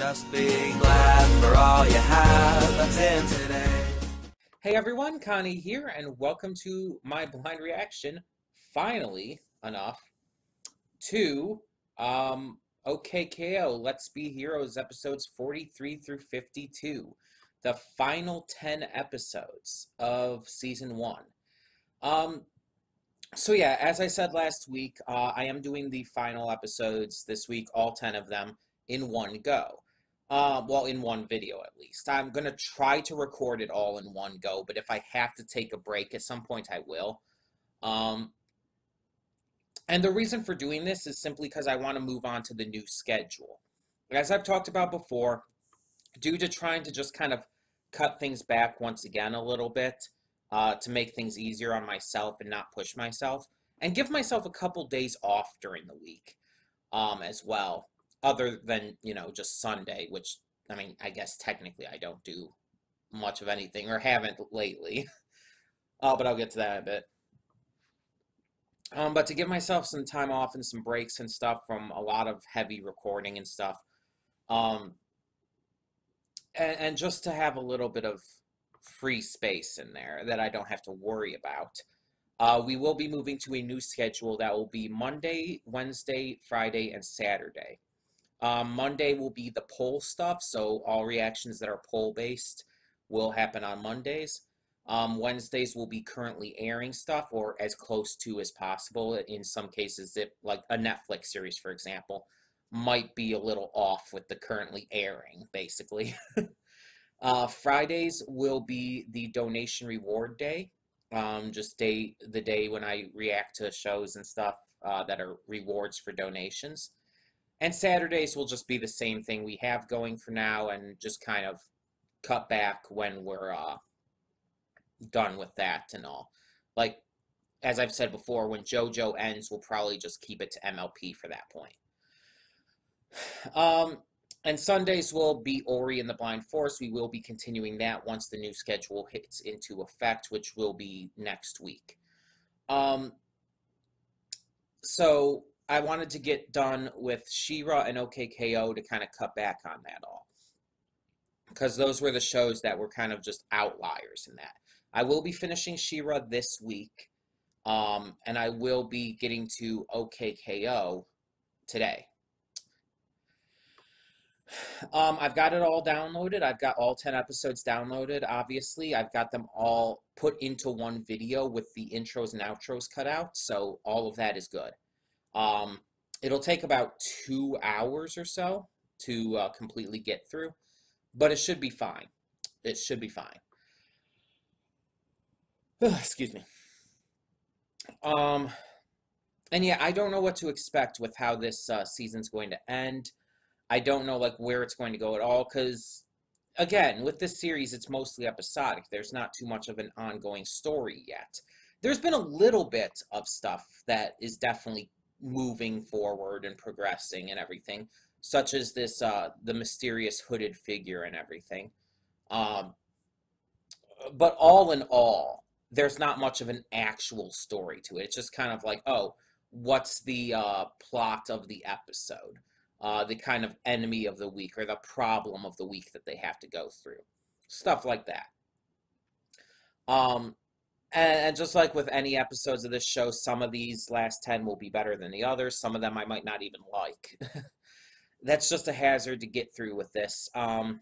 Just be glad for all you have that's in today. Hey everyone, Connie here, and welcome to my blind reaction, finally enough, to um, OKKO Let's Be Heroes episodes 43 through 52, the final 10 episodes of season 1. Um, so yeah, as I said last week, uh, I am doing the final episodes this week, all 10 of them, in one go. Uh, well, in one video at least. I'm going to try to record it all in one go, but if I have to take a break at some point, I will. Um, and the reason for doing this is simply because I want to move on to the new schedule. As I've talked about before, due to trying to just kind of cut things back once again a little bit, uh, to make things easier on myself and not push myself, and give myself a couple days off during the week um, as well, other than, you know, just Sunday, which, I mean, I guess technically I don't do much of anything or haven't lately. uh, but I'll get to that a bit. Um, but to give myself some time off and some breaks and stuff from a lot of heavy recording and stuff. Um, and, and just to have a little bit of free space in there that I don't have to worry about. Uh, we will be moving to a new schedule that will be Monday, Wednesday, Friday, and Saturday. Um, Monday will be the poll stuff, so all reactions that are poll based will happen on Mondays. Um, Wednesdays will be currently airing stuff or as close to as possible. In some cases, it, like a Netflix series, for example, might be a little off with the currently airing, basically. Uh, Fridays will be the donation reward day. Um, just day the day when I react to shows and stuff uh, that are rewards for donations. And Saturdays will just be the same thing we have going for now, and just kind of cut back when we're uh, done with that and all. Like as I've said before, when JoJo ends, we'll probably just keep it to MLP for that point. Um, and Sundays will be Ori and the Blind Forest. We will be continuing that once the new schedule hits into effect, which will be next week. Um, so I wanted to get done with She-Ra and OKKO to kind of cut back on that all. Because those were the shows that were kind of just outliers in that. I will be finishing She-Ra this week. Um, and I will be getting to OKKO today. Um, I've got it all downloaded. I've got all 10 episodes downloaded, obviously. I've got them all put into one video with the intros and outros cut out, so all of that is good. Um, it'll take about two hours or so to uh, completely get through, but it should be fine. It should be fine. Excuse me. Um, and yeah, I don't know what to expect with how this uh, season's going to end. I don't know like where it's going to go at all because again, with this series it's mostly episodic. There's not too much of an ongoing story yet. There's been a little bit of stuff that is definitely moving forward and progressing and everything, such as this uh the mysterious hooded figure and everything. Um but all in all, there's not much of an actual story to it. It's just kind of like, oh, what's the uh, plot of the episode? uh, the kind of enemy of the week or the problem of the week that they have to go through. Stuff like that. Um, and, just like with any episodes of this show, some of these last 10 will be better than the others. Some of them I might not even like. That's just a hazard to get through with this. Um,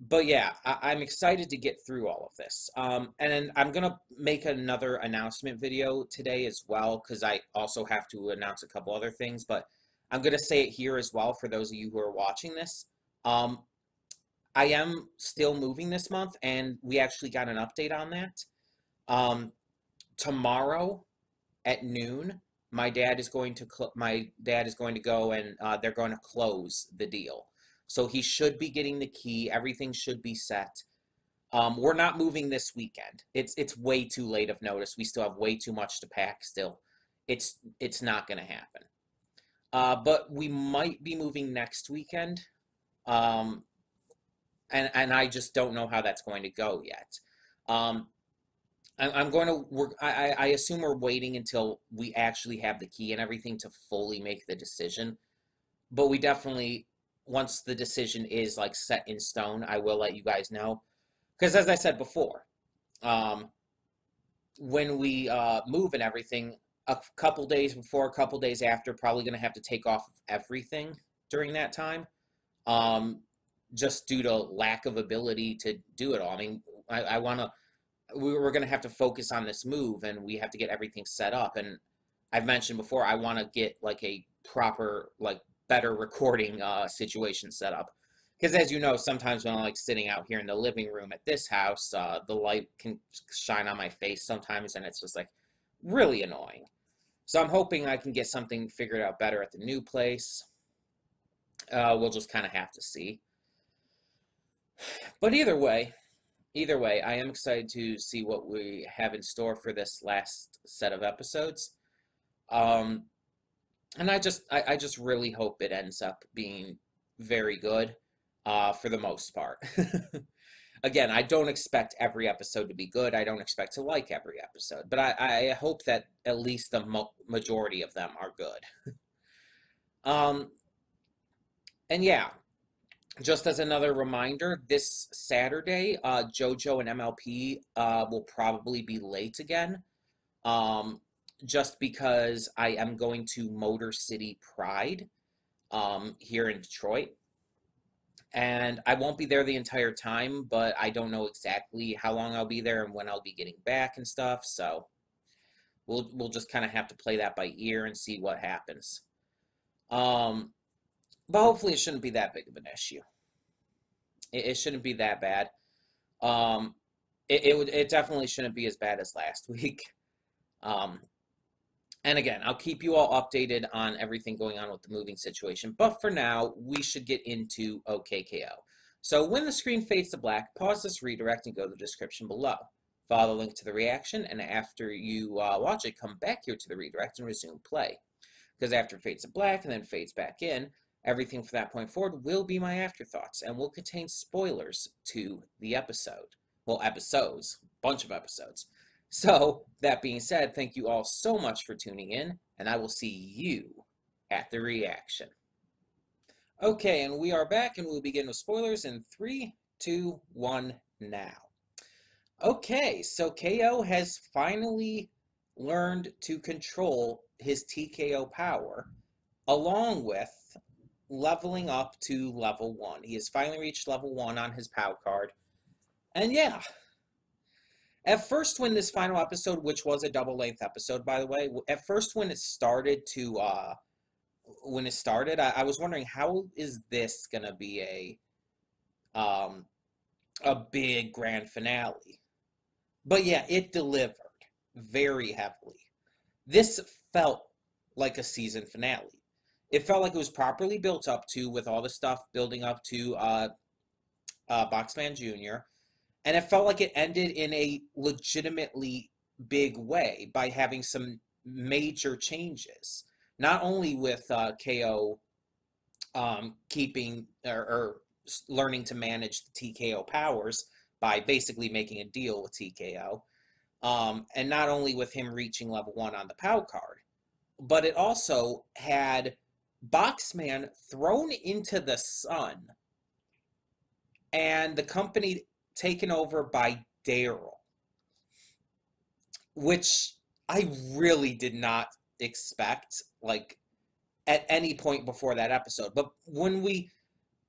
but yeah, I, am excited to get through all of this. Um, and I'm going to make another announcement video today as well, because I also have to announce a couple other things. But I'm going to say it here as well for those of you who are watching this. Um, I am still moving this month, and we actually got an update on that. Um, tomorrow at noon, my dad is going to my dad is going to go and uh, they're going to close the deal. So he should be getting the key. Everything should be set. Um, we're not moving this weekend. It's it's way too late of notice. We still have way too much to pack. Still, it's it's not going to happen. Uh, but we might be moving next weekend. Um, and, and I just don't know how that's going to go yet. Um, I'm going to work. I, I assume we're waiting until we actually have the key and everything to fully make the decision. But we definitely once the decision is like set in stone, I will let you guys know. Because as I said before, um, when we uh, move and everything, a couple days before, a couple days after, probably going to have to take off everything during that time, um, just due to lack of ability to do it all. I mean, I, I want to. We were going to have to focus on this move, and we have to get everything set up. And I've mentioned before, I want to get like a proper, like better recording uh, situation set up. Because as you know, sometimes when I'm like sitting out here in the living room at this house, uh, the light can shine on my face sometimes, and it's just like really annoying. So I'm hoping I can get something figured out better at the new place. Uh, we'll just kind of have to see. But either way, either way, I am excited to see what we have in store for this last set of episodes. Um, and I just, I, I just really hope it ends up being very good uh, for the most part. Again, I don't expect every episode to be good. I don't expect to like every episode, but I, I hope that at least the mo- majority of them are good. um, and yeah, just as another reminder, this Saturday, uh, JoJo and MLP uh, will probably be late again. Um, just because I am going to Motor City Pride um, here in Detroit. And I won't be there the entire time, but I don't know exactly how long I'll be there and when I'll be getting back and stuff. So we'll we'll just kind of have to play that by ear and see what happens. Um, but hopefully it shouldn't be that big of an issue. It, it shouldn't be that bad. Um, it, it would it definitely shouldn't be as bad as last week. Um, and again, I'll keep you all updated on everything going on with the moving situation. But for now, we should get into OKKO. So when the screen fades to black, pause this redirect and go to the description below. Follow the link to the reaction, and after you uh, watch it, come back here to the redirect and resume play. Because after it fades to black and then fades back in, everything from that point forward will be my afterthoughts and will contain spoilers to the episode. Well, episodes, bunch of episodes. So, that being said, thank you all so much for tuning in, and I will see you at the reaction. Okay, and we are back, and we'll begin with spoilers in three, two, one, now. Okay, so KO has finally learned to control his TKO power, along with leveling up to level one. He has finally reached level one on his POW card. And yeah, at first, when this final episode, which was a double length episode, by the way, at first when it started to, uh, when it started, I, I was wondering how is this gonna be a, um, a big grand finale? But yeah, it delivered very heavily. This felt like a season finale. It felt like it was properly built up to, with all the stuff building up to uh, uh, Boxman Jr and it felt like it ended in a legitimately big way by having some major changes not only with uh, ko um, keeping or, or, learning to manage the tko powers by basically making a deal with tko um, and not only with him reaching level one on the pow card but it also had boxman thrown into the sun and the company taken over by Daryl, which I really did not expect, like at any point before that episode. But when we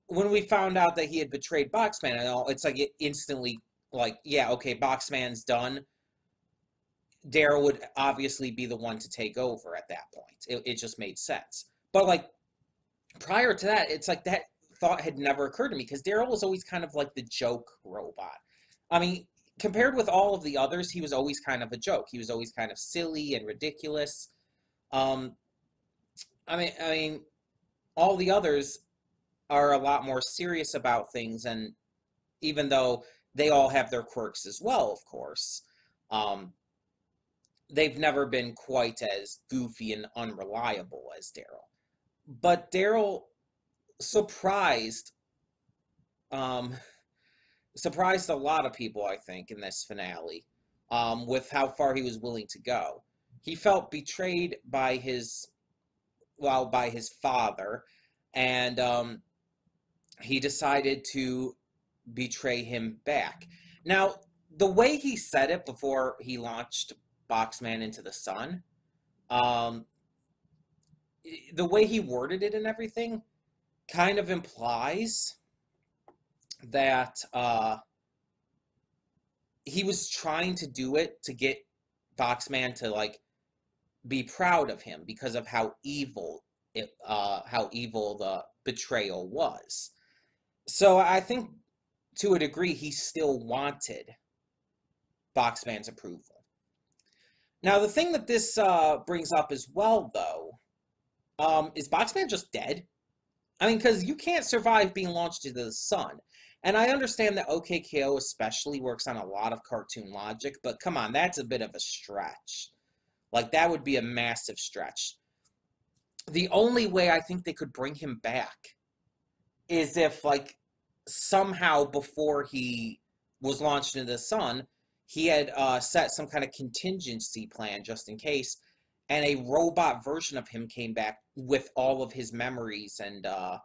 when we found out that he had betrayed Boxman and all, it's like it instantly like, yeah, okay, Boxman's done. Daryl would obviously be the one to take over at that point. It, it just made sense. But like prior to that, it's like that thought had never occurred to me because Daryl was always kind of like the joke robot. I mean, compared with all of the others, he was always kind of a joke. He was always kind of silly and ridiculous. Um, I mean, I mean, all the others are a lot more serious about things, and even though they all have their quirks as well, of course, um, they've never been quite as goofy and unreliable as Daryl. But Daryl surprised um surprised a lot of people i think in this finale um with how far he was willing to go he felt betrayed by his well by his father and um he decided to betray him back. Now, the way he said it before he launched Boxman into the sun, um, the way he worded it and everything kind of implies that uh, he was trying to do it to get Boxman to like be proud of him because of how evil it, uh, how evil the betrayal was. So I think to a degree he still wanted Boxman's approval. Now the thing that this uh, brings up as well, though, um, is Boxman just dead? I mean, because you can't survive being launched into the sun. And I understand that OKKO especially works on a lot of cartoon logic, but come on, that's a bit of a stretch. Like, that would be a massive stretch. The only way I think they could bring him back is if, like, somehow before he was launched into the sun, he had uh, set some kind of contingency plan just in case, and a robot version of him came back with all of his memories and, uh,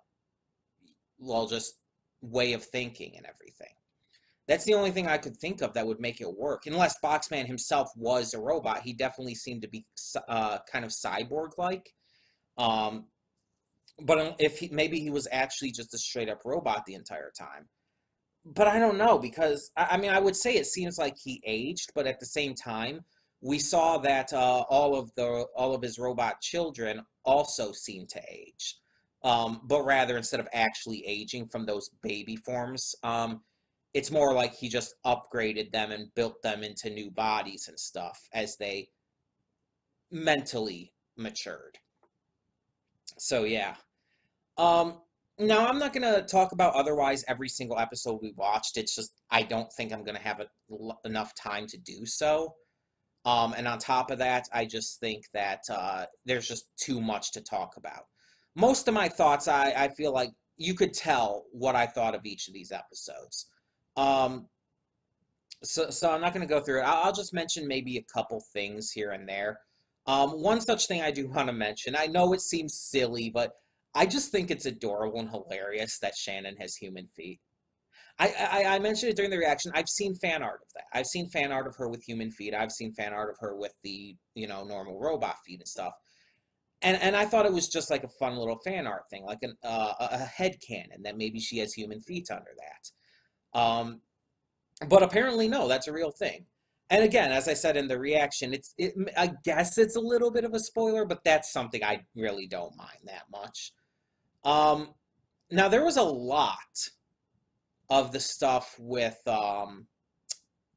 well, just way of thinking and everything. That's the only thing I could think of that would make it work. Unless Boxman himself was a robot, he definitely seemed to be uh, kind of cyborg-like. Um, but if he, maybe he was actually just a straight up robot the entire time. But I don't know because I, I mean I would say it seems like he aged, but at the same time we saw that uh, all of the all of his robot children also seem to age, um, but rather instead of actually aging from those baby forms, um, it's more like he just upgraded them and built them into new bodies and stuff as they mentally matured. So yeah. Um, now I'm not gonna talk about otherwise every single episode we watched. It's just I don't think I'm gonna have a, enough time to do so. Um, and on top of that, I just think that uh, there's just too much to talk about. Most of my thoughts, I, I feel like you could tell what I thought of each of these episodes. Um, so, so I'm not going to go through it. I'll, I'll, just mention maybe a couple things here and there. Um, one such thing I do want to mention, I know it seems silly, but I just think it's adorable and hilarious that Shannon has human feet. I, I, I mentioned it during the reaction. I've seen fan art of that. I've seen fan art of her with human feet. I've seen fan art of her with the you know normal robot feet and stuff. And and I thought it was just like a fun little fan art thing, like an uh, a head canon that maybe she has human feet under that. Um, but apparently no, that's a real thing. And again, as I said in the reaction, it's it, I guess it's a little bit of a spoiler, but that's something I really don't mind that much. Um, now there was a lot of the stuff with um,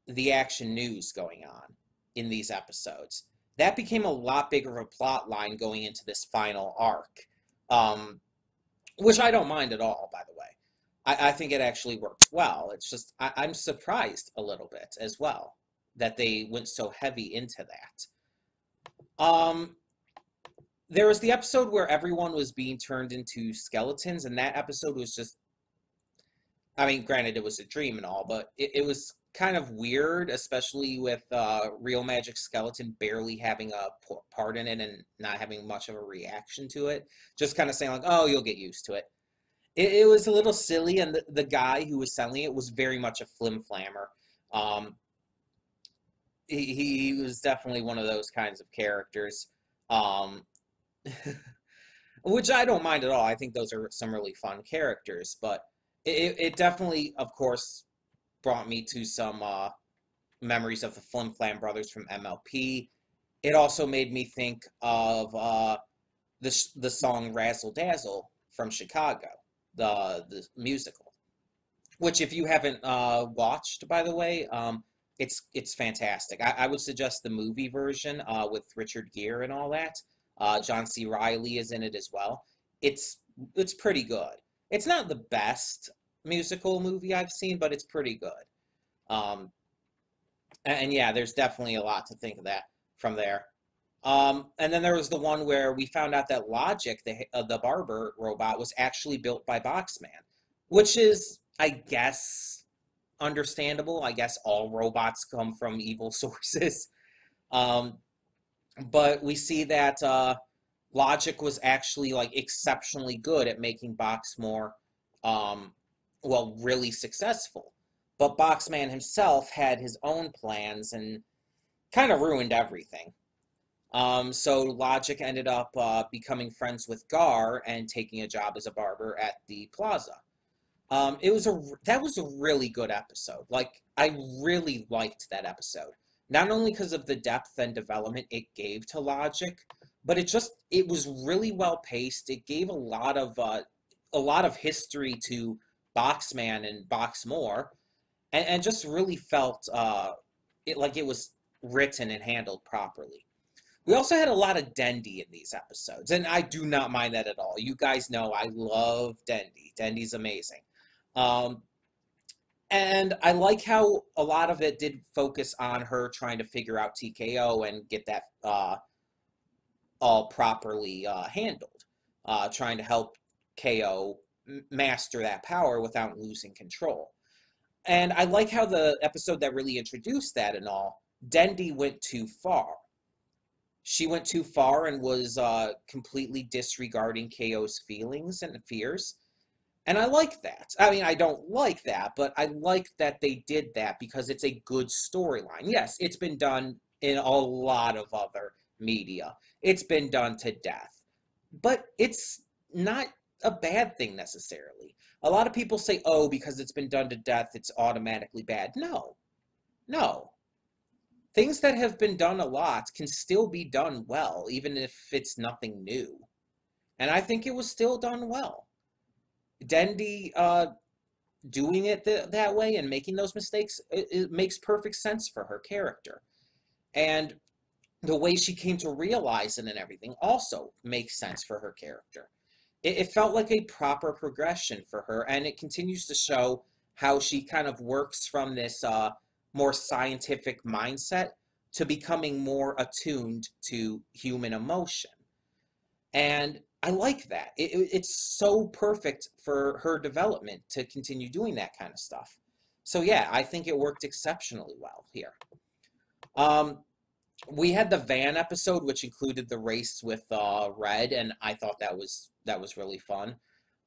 the action news going on in these episodes. That became a lot bigger of a plot line going into this final arc, um, which I don't mind at all, by the way. I, I think it actually works well. It's just I, I'm surprised a little bit as well that they went so heavy into that. Um, there was the episode where everyone was being turned into skeletons, and that episode was just. I mean, granted, it was a dream and all, but it, it was kind of weird, especially with uh, Real Magic Skeleton barely having a part in it and not having much of a reaction to it. Just kind of saying, like, oh, you'll get used to it. It, it was a little silly, and the, the guy who was selling it was very much a flim flammer. Um, he, he was definitely one of those kinds of characters. Um, which I don't mind at all. I think those are some really fun characters, but it, it definitely, of course, brought me to some uh, memories of the Flim Flam brothers from MLP. It also made me think of uh, the the song Razzle Dazzle from Chicago, the the musical, which if you haven't uh, watched, by the way, um, it's it's fantastic. I, I, would suggest the movie version uh, with Richard Gere and all that. Uh, John C. Reilly is in it as well. It's it's pretty good. It's not the best musical movie I've seen, but it's pretty good. Um, and, yeah, there's definitely a lot to think of that from there. Um, and then there was the one where we found out that Logic, the uh, the barber robot, was actually built by Boxman, which is, I guess, understandable. I guess all robots come from evil sources. Um, but we see that uh, Logic was actually like exceptionally good at making Boxmore um, well, really successful. But Boxman himself had his own plans and kind of ruined everything. Um, so Logic ended up uh, becoming friends with Gar and taking a job as a barber at the plaza. Um, it was a that was a really good episode. Like I really liked that episode, not only because of the depth and development it gave to Logic, but it just it was really well paced. It gave a lot of uh, a lot of history to Boxman and Boxmore, and, and just really felt uh, it like it was written and handled properly. We also had a lot of Dendy in these episodes, and I do not mind that at all. You guys know I love Dendy. Dendy's amazing. Um, and I like how a lot of it did focus on her trying to figure out TKO and get that uh, all properly uh, handled, uh, trying to help KO master that power without losing control. And I like how the episode that really introduced that and all, Dendy went too far. She went too far and was uh, completely disregarding KO's feelings and fears. And I like that. I mean, I don't like that, but I like that they did that because it's a good storyline. Yes, it's been done in a lot of other media. It's been done to death. But it's not a bad thing necessarily. A lot of people say, oh, because it's been done to death, it's automatically bad. No. No. Things that have been done a lot can still be done well, even if it's nothing new. And I think it was still done well. Dendy uh, doing it th- that way and making those mistakes, it, it makes perfect sense for her character. And the way she came to realize it and everything also makes sense for her character. It, it felt like a proper progression for her, and it continues to show how she kind of works from this uh, more scientific mindset to becoming more attuned to human emotion. And I like that. It, it, it's so perfect for her development to continue doing that kind of stuff. So yeah, I think it worked exceptionally well here. Um, we had the van episode, which included the race with uh, Red, and I thought that was that was really fun.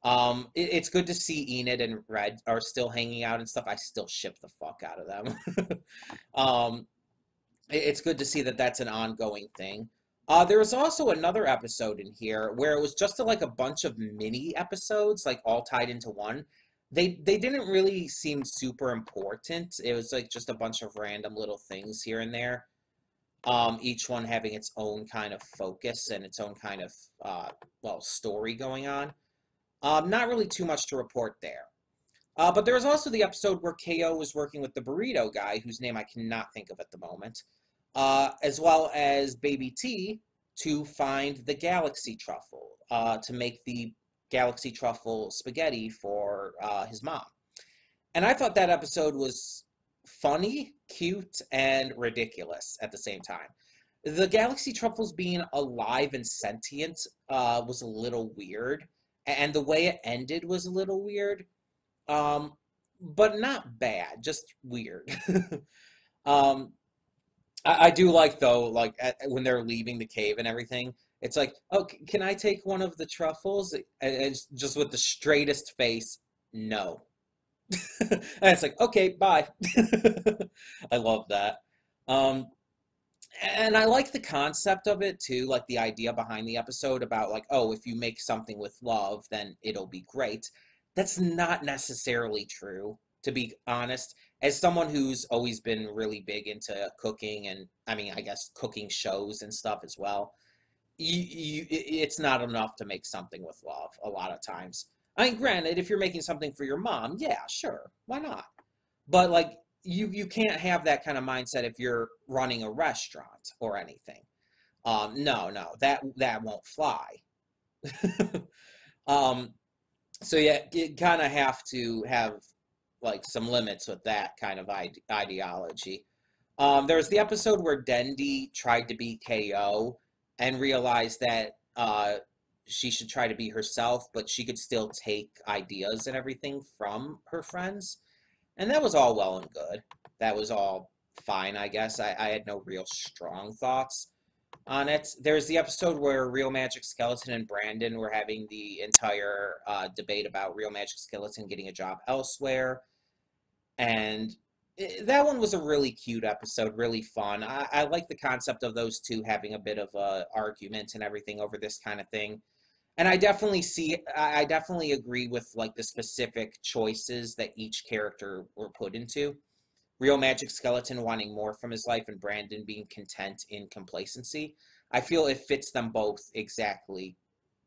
Um, it, it's good to see Enid and Red are still hanging out and stuff. I still ship the fuck out of them. um, it, it's good to see that that's an ongoing thing. Uh, there was also another episode in here where it was just a, like a bunch of mini episodes, like all tied into one. They they didn't really seem super important. It was like just a bunch of random little things here and there um, each one having its own kind of focus and its own kind of, uh, well, story going on. Um, not really too much to report there. Uh, but there was also the episode where KO was working with the burrito guy, whose name I cannot think of at the moment, uh, as well as Baby T to find the galaxy truffle uh, to make the galaxy truffle spaghetti for uh, his mom. And I thought that episode was funny, cute, and ridiculous at the same time. The Galaxy Truffles being alive and sentient uh, was a little weird, and the way it ended was a little weird, um, but not bad, just weird. um, I, I, do like though, like at, when they're leaving the cave and everything. It's like, oh, can I take one of the truffles? And just with the straightest face, no. and it's like, okay, bye. I love that. Um, and I like the concept of it too, like the idea behind the episode about like, oh, if you make something with love, then it'll be great. That's not necessarily true, to be honest. As someone who's always been really big into cooking and I mean, I guess cooking shows and stuff as well, you, you it's not enough to make something with love a lot of times. I mean, granted, if you're making something for your mom, yeah, sure, why not? But like, you you can't have that kind of mindset if you're running a restaurant or anything. Um, no, no, that that won't fly. um, so yeah, you kind of have to have like some limits with that kind of ide- ideology. Um, there was the episode where Dendy tried to be KO and realized that uh, she should try to be herself, but she could still take ideas and everything from her friends. And that was all well and good. That was all fine, I guess. I, I had no real strong thoughts. on it. There's the episode where Real Magic Skeleton and Brandon were having the entire uh, debate about Real Magic Skeleton getting a job elsewhere. And that one was a really cute episode, really fun. I, I like the concept of those two having a bit of a argument and everything over this kind of thing. And I definitely see, I definitely agree with like the specific choices that each character were put into. Real Magic Skeleton wanting more from his life and Brandon being content in complacency. I feel it fits them both exactly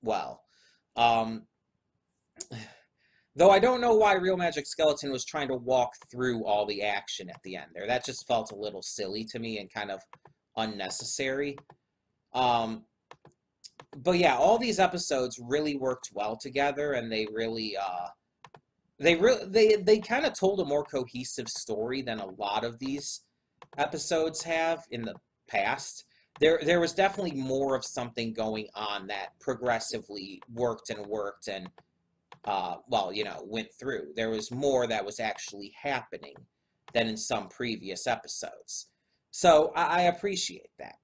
well. Um, though I don't know why Real Magic Skeleton was trying to walk through all the action at the end there. That just felt a little silly to me and kind of unnecessary. Um, but yeah, all these episodes really worked well together and they really uh, they really they they kind of told a more cohesive story than a lot of these episodes have in the past. There there was definitely more of something going on that progressively worked and worked and uh, well, you know, went through. There was more that was actually happening than in some previous episodes. So I, I appreciate that.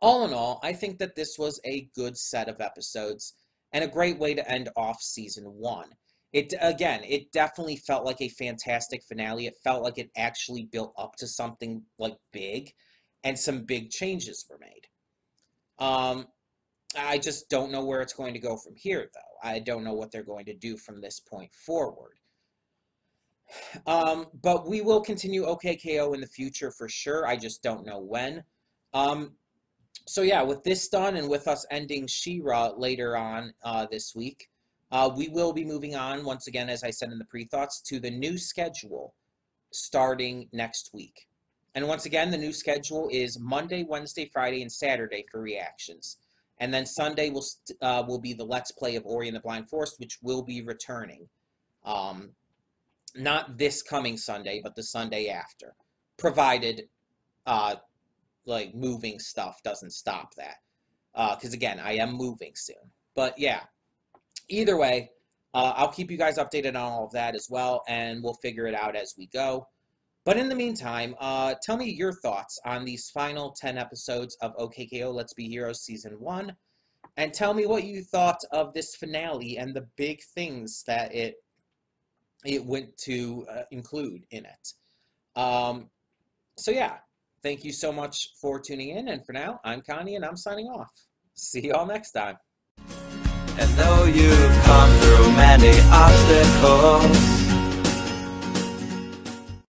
All in all, I think that this was a good set of episodes and a great way to end off season one. It again it definitely felt like a fantastic finale. It felt like it actually built up to something like big and some big changes were made. Um i just don't know where it's going to go from here though. I don't know what they're going to do from this point forward. Um but we will continue okko in the future for sure. I just don't know when. Um so yeah with this done and with us ending She-Ra later on uh, this week uh, we will be moving on, once again, as I said in the pre-thoughts, to the new schedule starting next week. And once again, the new schedule is Monday, Wednesday, Friday, and Saturday for reactions. And then Sunday will uh, will be the Let's Play of Ori and the Blind Forest, which will be returning. Um, not this coming Sunday, but the Sunday after, provided uh, like moving stuff doesn't stop that. Uh because uh, again, I am moving soon. But yeah, either way, uh, I'll keep you guys updated on all of that as well, and we'll figure it out as we go. But in the meantime, uh, tell me your thoughts on these final 10 episodes of OKKO Let's Be Heroes Season 1, and tell me what you thought of this finale and the big things that it it went to uh, include in it. Um, so yeah, thank you so much for tuning in, and for now, I'm Connie, and I'm signing off. See y'all next time. And though you've come through many obstacles